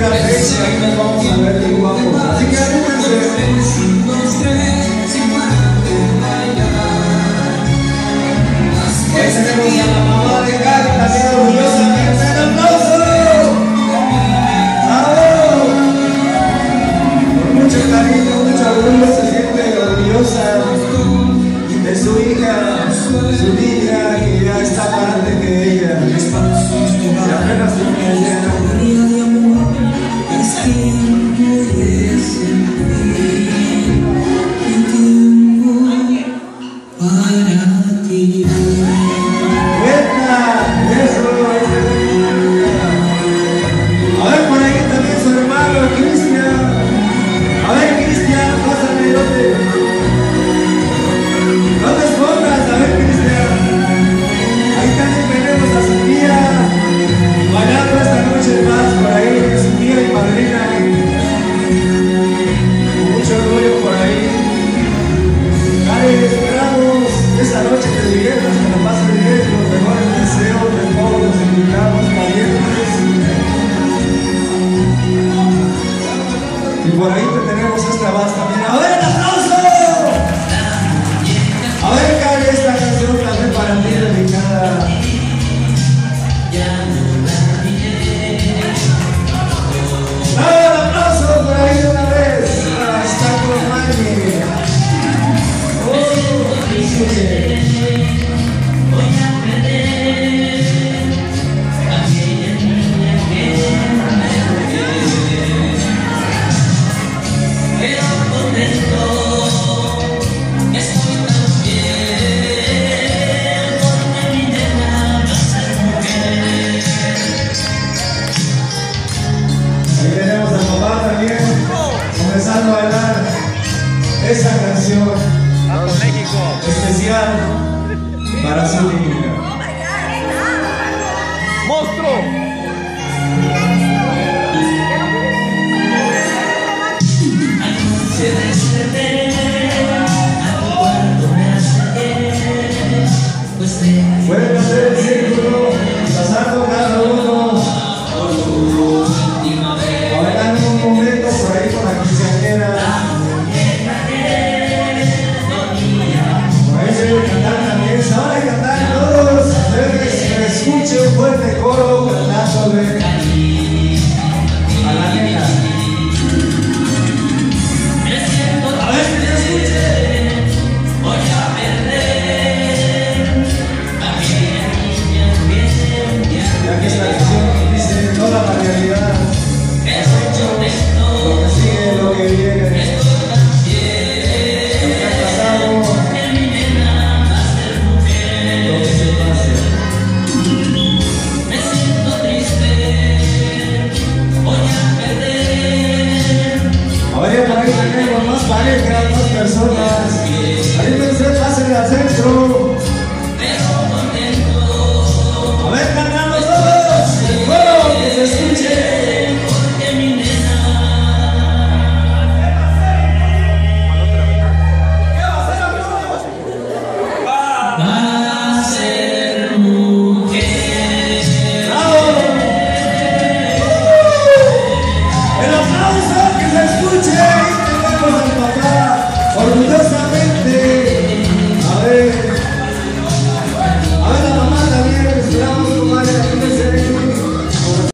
Gracias. Y por ahí te tenemos esta voz también. ¡A ver, aplauso! A ver, Cari, esta canción también para ti dedicada. ¡A ver, aplauso por ahí una vez! Hasta con Maggie. ¡Oh, qué Aquí tenemos a papá también, comenzando a bailar esa canción especial para su niño.